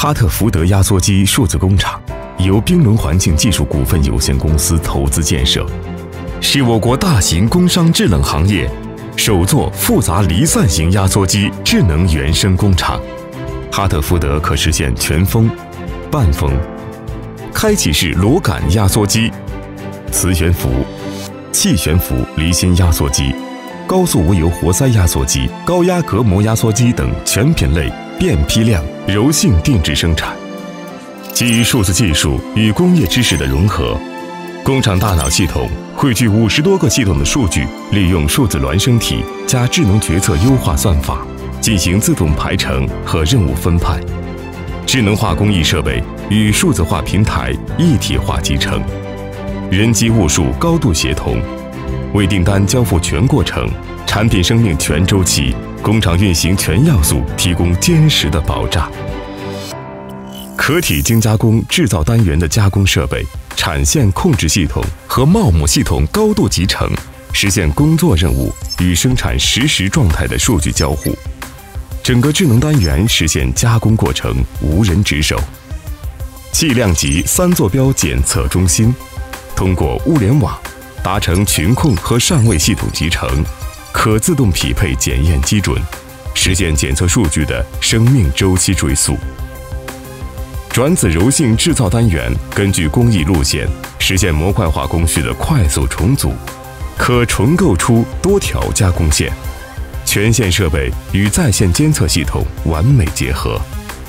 哈特福德压缩机数字工厂由冰轮环境技术股份有限公司投资建设，是我国大型工商制冷行业首座复杂离散型压缩机智能原生工厂。哈特福德可实现全封、半封、开启式螺杆压缩机、磁悬浮、气悬浮离心压缩机。高速无油活塞压缩机、高压隔膜压缩机等全品类变批量柔性定制生产，基于数字技术与工业知识的融合，工厂大脑系统汇聚五十多个系统的数据，利用数字孪生体加智能决策优化算法进行自动排程和任务分派，智能化工艺设备与数字化平台一体化集成，人机物数高度协同。为订单交付全过程、产品生命全周期、工厂运行全要素提供坚实的保障。壳体精加工制造单元的加工设备、产线控制系统和茂母系统高度集成，实现工作任务与生产实时状态的数据交互。整个智能单元实现加工过程无人值守。计量级三坐标检测中心，通过物联网。达成群控和上位系统集成，可自动匹配检验基准，实现检测数据的生命周期追溯。转子柔性制造单元根据工艺路线，实现模块化工序的快速重组，可重构出多条加工线。全线设备与在线监测系统完美结合，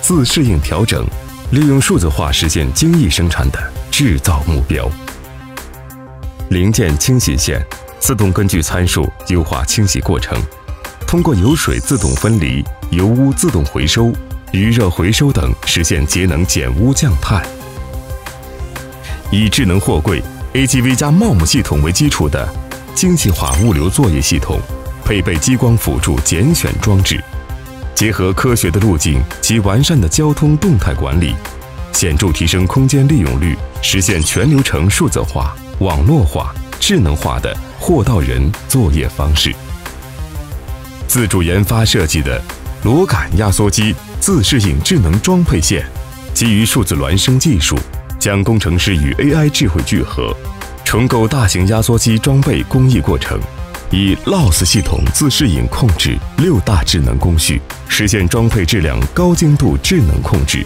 自适应调整，利用数字化实现精益生产的制造目标。零件清洗线自动根据参数优化清洗过程，通过油水自动分离、油污自动回收、余热回收等，实现节能减污降碳。以智能货柜 AGV 加 MOM 系统为基础的精细化物流作业系统，配备激光辅助拣选装置，结合科学的路径及完善的交通动态管理，显著提升空间利用率，实现全流程数字化。网络化、智能化的货到人作业方式，自主研发设计的螺杆压缩机自适应智能装配线，基于数字孪生技术，将工程师与 AI 智慧聚合，重构大型压缩机装备工艺过程，以 LOS 系统自适应控制六大智能工序，实现装配质量高精度智能控制。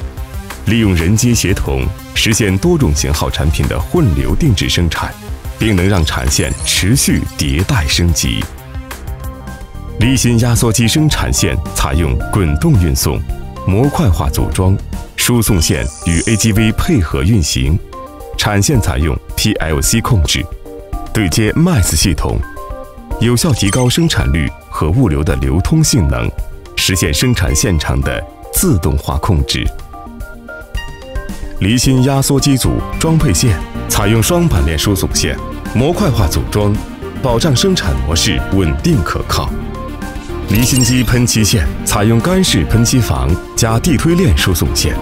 利用人机协同，实现多种型号产品的混流定制生产，并能让产线持续迭代升级。离心压缩机生产线采用滚动运送、模块化组装，输送线与 AGV 配合运行，产线采用 PLC 控制，对接 MAS 系统，有效提高生产率和物流的流通性能，实现生产现场的自动化控制。离心压缩机组装配线采用双板链输送线，模块化组装，保障生产模式稳定可靠。离心机喷漆线采用干式喷漆房加地推链输送线，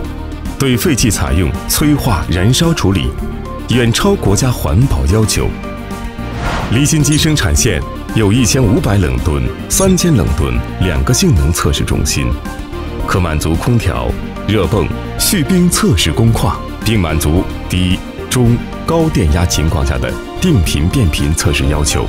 对废气采用催化燃烧处理，远超国家环保要求。离心机生产线有一千五百冷吨、三千冷吨两个性能测试中心，可满足空调。热泵、蓄冰测试工况，并满足低、中、高电压情况下的定频变频测试要求。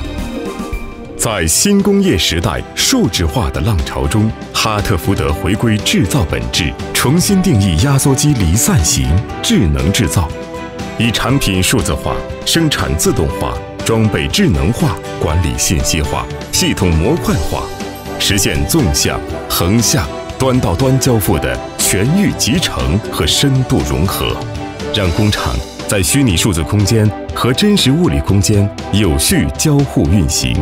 在新工业时代数字化的浪潮中，哈特福德回归制造本质，重新定义压缩机离散型智能制造，以产品数字化、生产自动化、装备智能化、管理信息化、系统模块化，实现纵向、横向、端到端交付的。全域集成和深度融合，让工厂在虚拟数字空间和真实物理空间有序交互运行。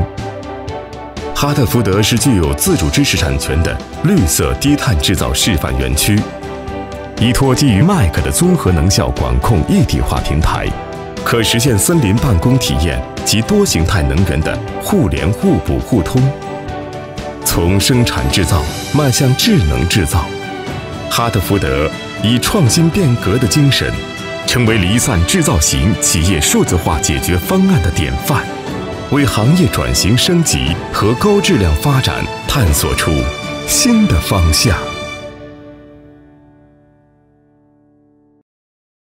哈特福德是具有自主知识产权的绿色低碳制造示范园区，依托基于 MAC 的综合能效管控一体化平台，可实现森林办公体验及多形态能源的互联互补互通。从生产制造迈向智能制造。哈特福德以创新变革的精神，成为离散制造型企业数字化解决方案的典范，为行业转型升级和高质量发展探索出新的方向。